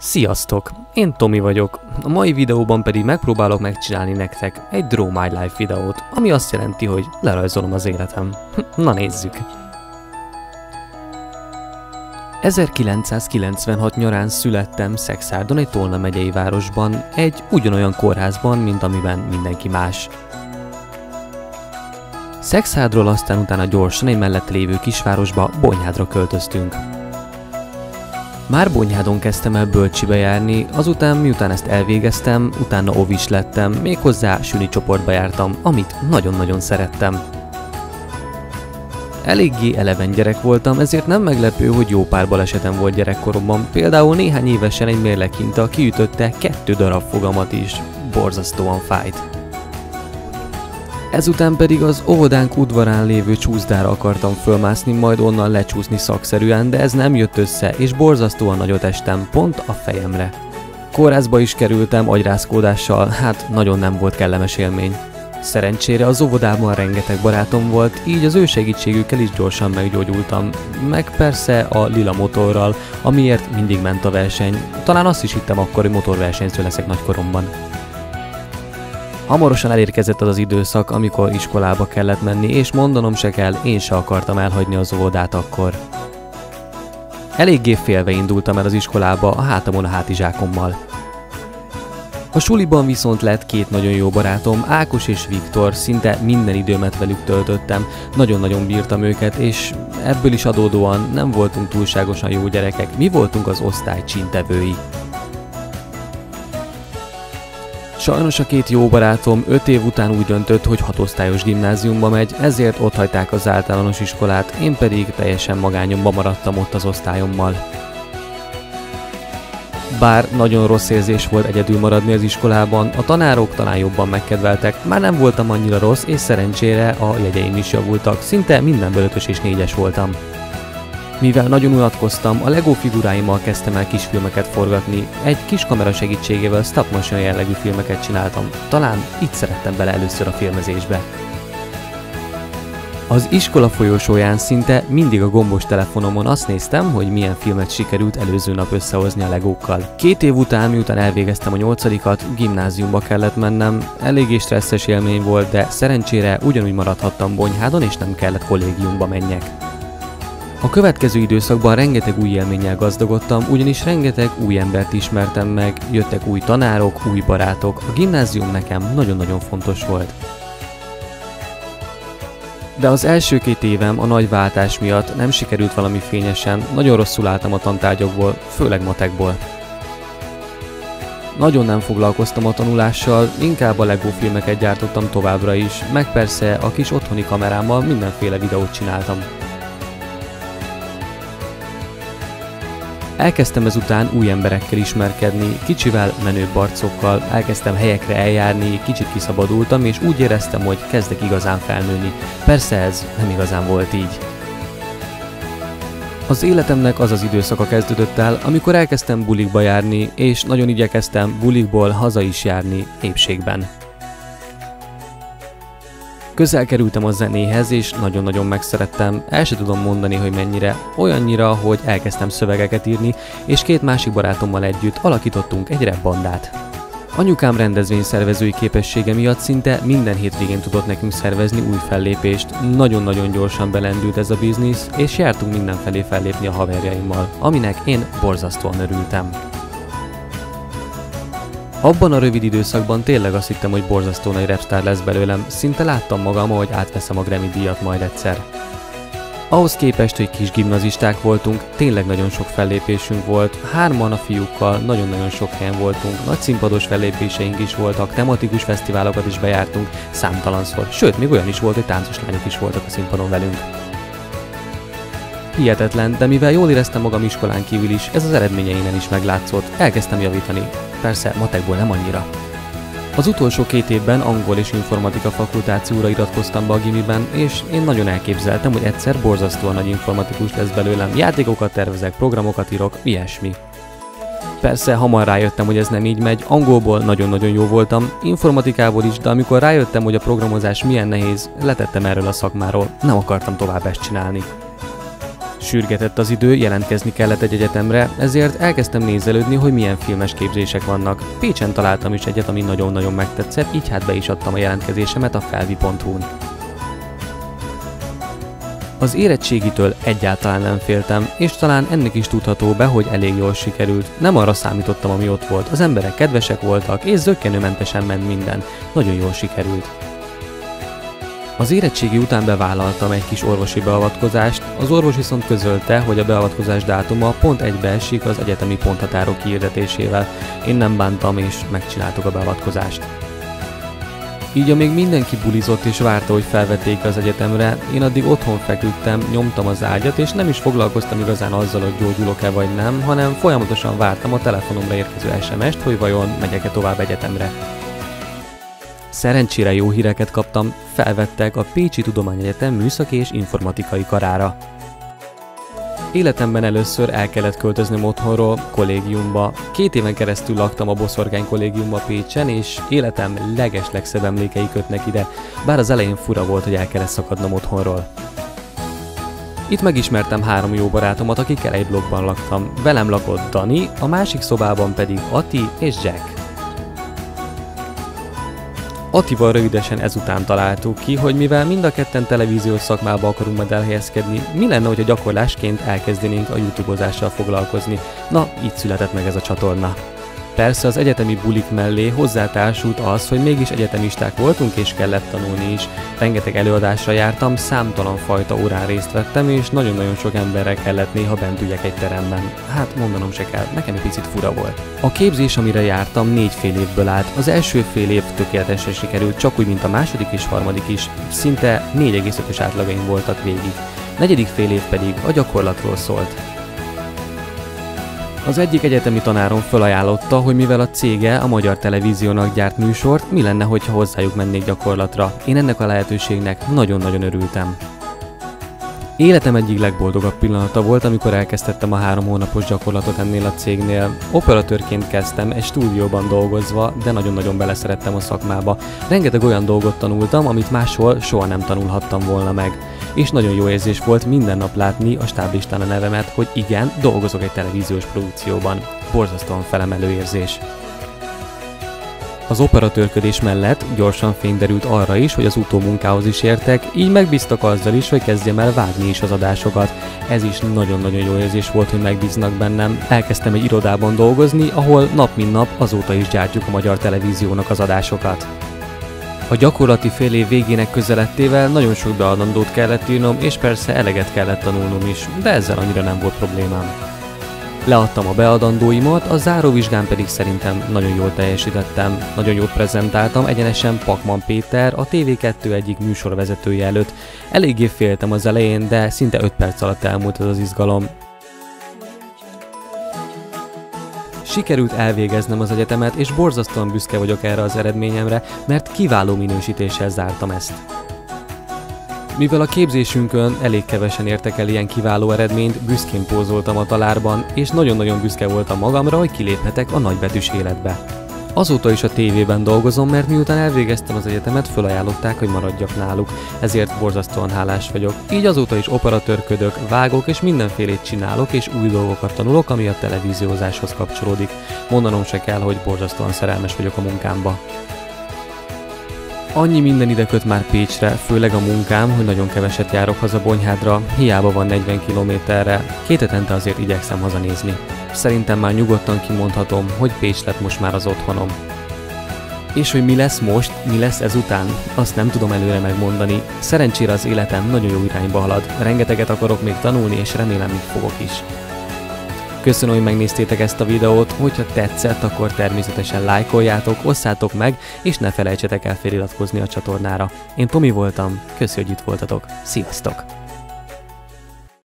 Sziasztok! Én Tomi vagyok. A mai videóban pedig megpróbálok megcsinálni nektek egy Draw My Life videót, ami azt jelenti, hogy lerajzolom az életem. Na nézzük! 1996 nyarán születtem Szexárdon egy Tolna megyei városban, egy ugyanolyan kórházban, mint amiben mindenki más. Szexádról aztán utána gyorsan egy mellette lévő kisvárosba, Bonyhádra költöztünk. Már Bonyhádon kezdtem el bölcsibe járni, azután miután ezt elvégeztem, utána ovis lettem, méghozzá süni csoportba jártam, amit nagyon-nagyon szerettem. Eléggé eleven gyerek voltam, ezért nem meglepő, hogy jó pár balesetem volt gyerekkoromban. Például néhány évesen egy mérlekinta kiütötte kettő darab fogamat is. Borzasztóan fájt. Ezután pedig az óvodánk udvarán lévő csúszdára akartam fölmászni, majd onnan lecsúszni szakszerűen, de ez nem jött össze, és borzasztóan nagyot estem, pont a fejemre. Kórházba is kerültem agyrázkódással, hát nagyon nem volt kellemes élmény. Szerencsére az óvodában rengeteg barátom volt, így az ő segítségükkel is gyorsan meggyógyultam. Meg persze a lila motorral, amiért mindig ment a verseny. Talán azt is hittem akkor, hogy motorversenyző leszek nagykoromban. Hamarosan elérkezett az az időszak, amikor iskolába kellett menni, és mondanom se kell, én se akartam elhagyni az óvodát akkor. Eléggé félve indultam el az iskolába a hátamon a hátizsákommal. A suliban viszont lett két nagyon jó barátom, Ákos és Viktor, szinte minden időmet velük töltöttem, nagyon-nagyon bírtam őket, és ebből is adódóan nem voltunk túlságosan jó gyerekek, mi voltunk az osztály csintevői. Sajnos a két jó barátom öt év után úgy döntött, hogy hatosztályos gimnáziumba megy, ezért ott hagyták az általános iskolát, én pedig teljesen magányomba maradtam ott az osztályommal. Bár nagyon rossz érzés volt egyedül maradni az iskolában, a tanárok talán jobban megkedveltek, már nem voltam annyira rossz, és szerencsére a jegyeim is javultak, szinte mindenből ötös és négyes voltam. Mivel nagyon unatkoztam, a Lego figuráimmal kezdtem el kisfilmeket forgatni, egy kis kamera segítségével stop motion jellegű filmeket csináltam. Talán itt szerettem bele először a filmezésbe. Az iskola folyosóján szinte mindig a gombos telefonomon azt néztem, hogy milyen filmet sikerült előző nap összehozni a legókkal. Két év után, miután elvégeztem a nyolcadikat, gimnáziumba kellett mennem. Eléggé stresszes élmény volt, de szerencsére ugyanúgy maradhattam Bonyhádon, és nem kellett kollégiumba menjek. A következő időszakban rengeteg új élménnyel gazdagodtam, ugyanis rengeteg új embert ismertem meg, jöttek új tanárok, új barátok, a gimnázium nekem nagyon-nagyon fontos volt. De az első két évem a nagy váltás miatt nem sikerült valami fényesen, nagyon rosszul álltam a tantárgyakból, főleg matekból. Nagyon nem foglalkoztam a tanulással, inkább a Lego filmeket gyártottam továbbra is, meg persze a kis otthoni kamerámmal mindenféle videót csináltam. Elkezdtem ezután új emberekkel ismerkedni, kicsivel menőbb arcokkal, elkezdtem helyekre eljárni, kicsit kiszabadultam, és úgy éreztem, hogy kezdek igazán felnőni. Persze ez nem igazán volt így. Az életemnek az az időszaka kezdődött el, amikor elkezdtem bulikba járni, és nagyon igyekeztem bulikból haza is járni épségben. Közel kerültem a zenéhez, és nagyon-nagyon megszerettem. El sem tudom mondani, hogy mennyire. Olyannyira, hogy elkezdtem szövegeket írni, és két másik barátommal együtt alakítottunk egy rap bandát. Anyukám rendezvényszervezői képessége miatt szinte minden hétvégén tudott nekünk szervezni új fellépést. Nagyon-nagyon gyorsan belendült ez a biznisz, és jártunk mindenfelé fellépni a haverjaimmal, aminek én borzasztóan örültem. Abban a rövid időszakban tényleg azt hittem, hogy borzasztó nagy repstar lesz belőlem, szinte láttam magam, hogy átveszem a Grammy díjat majd egyszer. Ahhoz képest, hogy kis gimnazisták voltunk, tényleg nagyon sok fellépésünk volt, hárman a fiúkkal, nagyon-nagyon sok helyen voltunk, nagy színpados fellépéseink is voltak, tematikus fesztiválokat is bejártunk, számtalanszor, sőt, még olyan is volt, hogy táncos lányok is voltak a színpadon velünk. Hihetetlen, de mivel jól éreztem magam iskolán kívül is, ez az eredményeinen is meglátszott, elkezdtem javítani. Persze, matekból nem annyira. Az utolsó két évben angol és informatika fakultációra iratkoztam be a gimiben, és én nagyon elképzeltem, hogy egyszer borzasztóan nagy informatikus lesz belőlem. Játékokat tervezek, programokat írok, ilyesmi. Persze hamar rájöttem, hogy ez nem így megy, angolból nagyon-nagyon jó voltam, informatikából is, de amikor rájöttem, hogy a programozás milyen nehéz, letettem erről a szakmáról, nem akartam tovább ezt csinálni. Sürgetett az idő, jelentkezni kellett egy egyetemre, ezért elkezdtem nézelődni, hogy milyen filmes képzések vannak. Pécsen találtam is egyet, ami nagyon-nagyon megtetszett, így hát be is adtam a jelentkezésemet a felvi.hu-n. Az érettségitől egyáltalán nem féltem, és talán ennek is tudható be, hogy elég jól sikerült. Nem arra számítottam, ami ott volt. Az emberek kedvesek voltak, és zöggenőmentesen ment minden. Nagyon jól sikerült. Az érettségi után bevállaltam egy kis orvosi beavatkozást, az orvos viszont közölte, hogy a beavatkozás dátuma pont egybeesik az egyetemi ponthatárok kiirdetésével. Én nem bántam és megcsináltuk a beavatkozást. Így amíg mindenki bulizott és várta, hogy felvették az egyetemre, én addig otthon feküdtem, nyomtam az ágyat, és nem is foglalkoztam igazán azzal, hogy gyógyulok-e vagy nem, hanem folyamatosan vártam a telefonomra érkező SMS-t, hogy vajon megyek-e tovább egyetemre. Szerencsére jó híreket kaptam, felvettek a Pécsi Tudományegyetem műszaki és informatikai karára. Életemben először el kellett költöznöm otthonról, kollégiumba. Két éven keresztül laktam a Boszorgány kollégiumba Pécsen, és életem leges legszebb emlékei kötnek ide, bár az elején fura volt, hogy el kellett szakadnom otthonról. Itt megismertem három jó barátomat, akikkel egy blogban laktam. Velem lakott Dani, a másik szobában pedig Ati és Jack. Attival rövidesen ezután találtuk ki, hogy mivel mind a ketten televíziós szakmába akarunk majd elhelyezkedni, mi lenne, hogy a gyakorlásként elkezdenénk a youtube foglalkozni. Na, így született meg ez a csatorna. Persze az egyetemi bulik mellé hozzátársult az, hogy mégis egyetemisták voltunk és kellett tanulni is. Rengeteg előadásra jártam, számtalan fajta órán részt vettem, és nagyon-nagyon sok emberre kellett néha bent ügyek egy teremben. Hát mondanom se kell, nekem egy picit fura volt. A képzés, amire jártam, négy fél évből állt. Az első fél év tökéletesen sikerült, csak úgy, mint a második és harmadik is. Szinte 4,5-ös átlagaim voltak végig. Negyedik fél év pedig a gyakorlatról szólt. Az egyik egyetemi tanárom felajánlotta, hogy mivel a cége a magyar televíziónak gyárt műsort, mi lenne, hogyha hozzájuk mennék gyakorlatra. Én ennek a lehetőségnek nagyon-nagyon örültem. Életem egyik legboldogabb pillanata volt, amikor elkezdtem a három hónapos gyakorlatot ennél a cégnél. Operatőrként kezdtem, egy stúdióban dolgozva, de nagyon-nagyon beleszerettem a szakmába. Rengeteg olyan dolgot tanultam, amit máshol soha nem tanulhattam volna meg és nagyon jó érzés volt minden nap látni a stáblistán a nevemet, hogy igen, dolgozok egy televíziós produkcióban. Borzasztóan felemelő érzés. Az operatőrködés mellett gyorsan fény derült arra is, hogy az utómunkához is értek, így megbíztak azzal is, hogy kezdjem el vágni is az adásokat. Ez is nagyon-nagyon jó érzés volt, hogy megbíznak bennem. Elkezdtem egy irodában dolgozni, ahol nap mint nap azóta is gyártjuk a magyar televíziónak az adásokat. A gyakorlati fél év végének közelettével nagyon sok beadandót kellett írnom, és persze eleget kellett tanulnom is, de ezzel annyira nem volt problémám. Leadtam a beadandóimat, a záróvizsgán pedig szerintem nagyon jól teljesítettem, nagyon jól prezentáltam, egyenesen Pakman Péter, a TV2 egyik műsorvezetője előtt. Eléggé féltem az elején, de szinte 5 perc alatt elmúlt ez az izgalom. Sikerült elvégeznem az egyetemet, és borzasztóan büszke vagyok erre az eredményemre, mert kiváló minősítéssel zártam ezt. Mivel a képzésünkön elég kevesen értek el ilyen kiváló eredményt, büszkén pózoltam a talárban, és nagyon-nagyon büszke voltam magamra, hogy kiléphetek a nagybetűs életbe. Azóta is a tévében dolgozom, mert miután elvégeztem az egyetemet, felajánlották, hogy maradjak náluk, ezért borzasztóan hálás vagyok. Így azóta is operatőrködök, vágok és mindenfélét csinálok, és új dolgokat tanulok, ami a televíziózáshoz kapcsolódik. Mondanom se kell, hogy borzasztóan szerelmes vagyok a munkámba. Annyi minden ide köt már Pécsre, főleg a munkám, hogy nagyon keveset járok haza Bonyhádra, hiába van 40 kilométerre, két hetente azért igyekszem hazanézni. Szerintem már nyugodtan kimondhatom, hogy Pécs lett most már az otthonom. És hogy mi lesz most, mi lesz ezután, azt nem tudom előre megmondani. Szerencsére az életem nagyon jó irányba halad, rengeteget akarok még tanulni, és remélem még fogok is. Köszönöm, hogy megnéztétek ezt a videót, hogyha tetszett, akkor természetesen lájkoljátok, osszátok meg, és ne felejtsetek el feliratkozni a csatornára. Én Tomi voltam, köszi, hogy itt voltatok. Sziasztok!